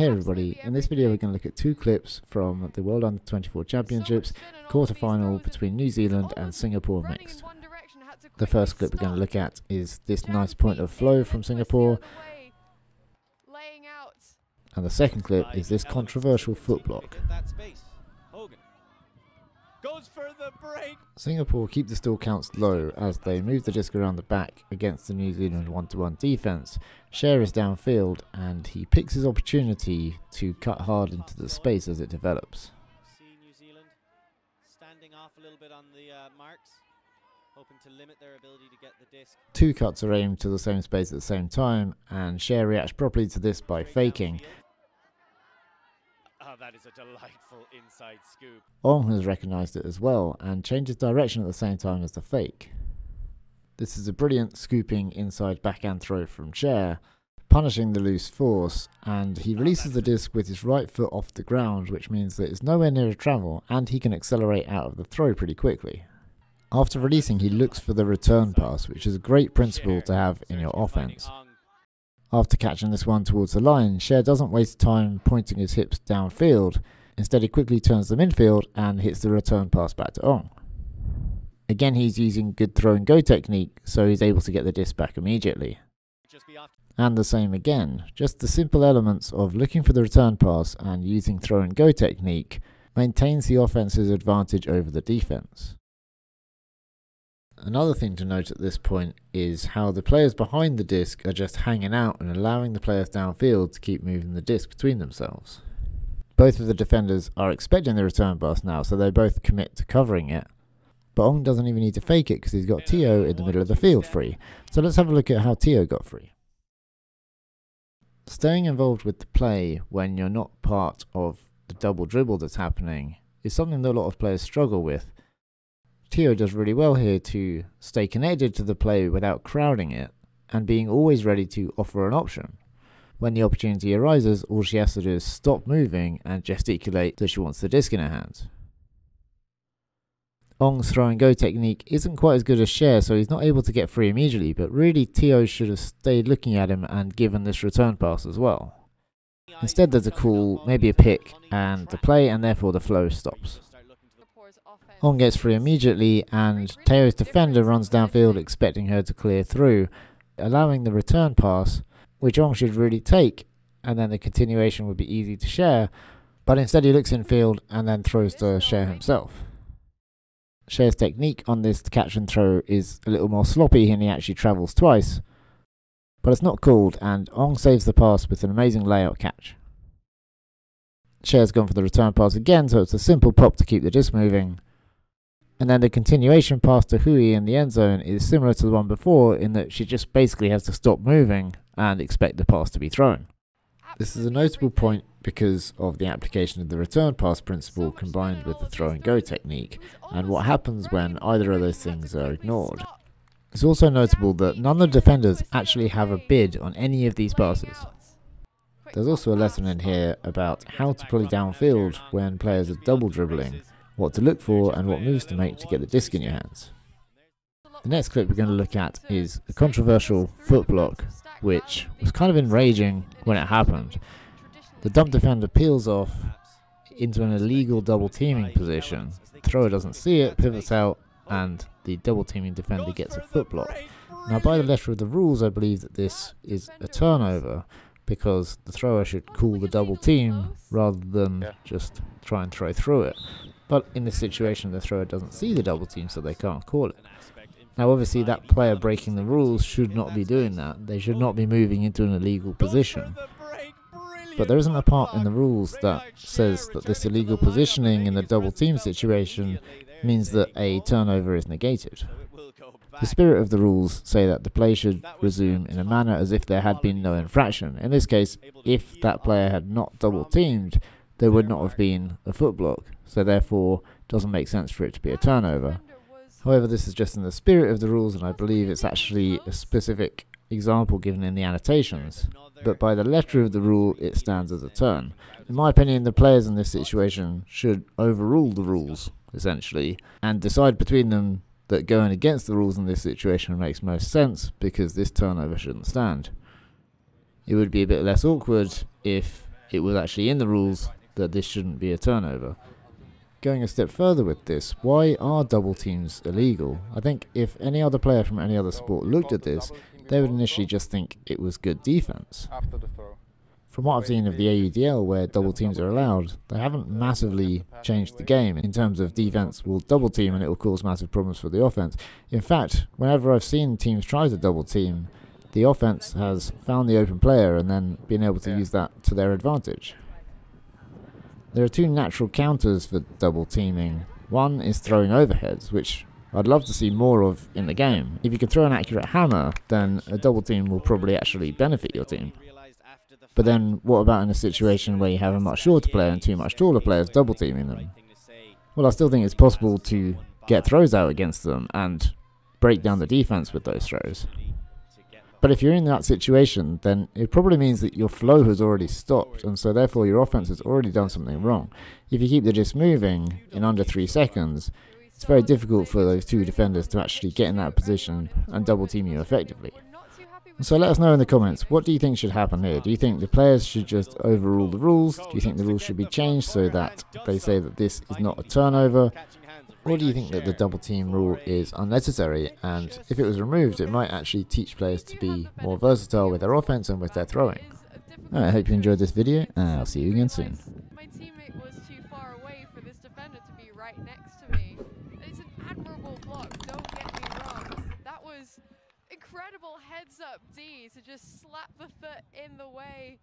Hey everybody, in this video we're going to look at two clips from the World Under 24 Championships quarter final between New Zealand and Singapore mixed. The first clip we're going to look at is this nice point of flow from Singapore and the second clip is this controversial foot block. Singapore keep the stall counts low as they move the disc around the back against the New Zealand one-to-one -one defence. Scher is downfield and he picks his opportunity to cut hard into the space as it develops. Two cuts are aimed to the same space at the same time and Scher reacts properly to this by faking that is a delightful inside scoop. Ong has recognised it as well and changes direction at the same time as the fake. This is a brilliant scooping inside backhand throw from Scher, punishing the loose force, and he oh, releases the disc with his right foot off the ground, which means that it's nowhere near a travel and he can accelerate out of the throw pretty quickly. After releasing, he looks for the return pass, which is a great principle to have in your offense. After catching this one towards the line, Scher doesn't waste time pointing his hips downfield. Instead, he quickly turns them infield and hits the return pass back to Ong. Again, he's using good throw and go technique, so he's able to get the disc back immediately. And the same again, just the simple elements of looking for the return pass and using throw and go technique maintains the offense's advantage over the defense. Another thing to note at this point is how the players behind the disc are just hanging out and allowing the players downfield to keep moving the disc between themselves. Both of the defenders are expecting the return pass now, so they both commit to covering it. But Ong doesn't even need to fake it because he's got Teo in the middle of the field free. So let's have a look at how Teo got free. Staying involved with the play when you're not part of the double dribble that's happening is something that a lot of players struggle with Teo does really well here to stay connected to the play without crowding it and being always ready to offer an option. When the opportunity arises, all she has to do is stop moving and gesticulate that she wants the disc in her hand. Ong's throw and go technique isn't quite as good as Scher, so he's not able to get free immediately, but really Teo should have stayed looking at him and given this return pass as well. Instead there's a call, maybe a pick, and the play and therefore the flow stops. Ong gets free immediately and Teo's defender runs downfield expecting her to clear through, allowing the return pass, which Ong should really take, and then the continuation would be easy to share, but instead he looks in field and then throws to Scher himself. Scher's technique on this catch and throw is a little more sloppy and he actually travels twice, but it's not called and Ong saves the pass with an amazing layout catch. Scher's gone for the return pass again, so it's a simple pop to keep the disc moving, and then the continuation pass to Hui in the end zone is similar to the one before in that she just basically has to stop moving and expect the pass to be thrown. This is a notable point because of the application of the return pass principle combined with the throw and go technique, and what happens when either of those things are ignored. It's also notable that none of the defenders actually have a bid on any of these passes. There's also a lesson in here about how to play downfield when players are double dribbling, what to look for and what moves to make to get the disc in your hands. The next clip we're going to look at is a controversial foot block, which was kind of enraging when it happened. The dump defender peels off into an illegal double teaming position. The thrower doesn't see it, pivots out, and the double teaming defender gets a foot block. Now, by the letter of the rules, I believe that this is a turnover because the thrower should call the double team rather than just try and throw through it. But in this situation, the thrower doesn't see the double team, so they can't call it. Now, obviously, that player breaking the rules should not be doing that. They should not be moving into an illegal position. But there isn't a part in the rules that says that this illegal positioning in the double team situation means that a turnover is negated. The spirit of the rules say that the play should resume in a manner as if there had been no infraction. In this case, if that player had not double teamed, there would not have been a foot block, so therefore it doesn't make sense for it to be a turnover. However, this is just in the spirit of the rules, and I believe it's actually a specific example given in the annotations, but by the letter of the rule, it stands as a turn. In my opinion, the players in this situation should overrule the rules, essentially, and decide between them that going against the rules in this situation makes most sense because this turnover shouldn't stand. It would be a bit less awkward if it was actually in the rules that this shouldn't be a turnover. Going a step further with this, why are double teams illegal? I think if any other player from any other sport looked at this, they would initially just think it was good defense. after the throw. From what I've seen of the AUDL, where double teams are allowed, they haven't massively changed the game in terms of defense will double team and it will cause massive problems for the offense. In fact, whenever I've seen teams try to double team, the offense has found the open player and then been able to use that to their advantage. There are two natural counters for double teaming. One is throwing overheads, which I'd love to see more of in the game. If you can throw an accurate hammer, then a double team will probably actually benefit your team. But then, what about in a situation where you have a much shorter player and two much taller players double teaming them? Well, I still think it's possible to get throws out against them and break down the defense with those throws. But if you're in that situation, then it probably means that your flow has already stopped, and so therefore your offense has already done something wrong. If you keep the disc moving in under three seconds, it's very difficult for those two defenders to actually get in that position and double team you effectively. So let us know in the comments, what do you think should happen here? Do you think the players should just overrule the rules? Do you think the rules should be changed so that they say that this is not a turnover? Or do you think that the double team rule is unnecessary and if it was removed it might actually teach players to be more versatile with their offense and with their throwing? I hope you enjoyed this video and I'll see you again soon. Incredible heads up D to just slap the foot in the way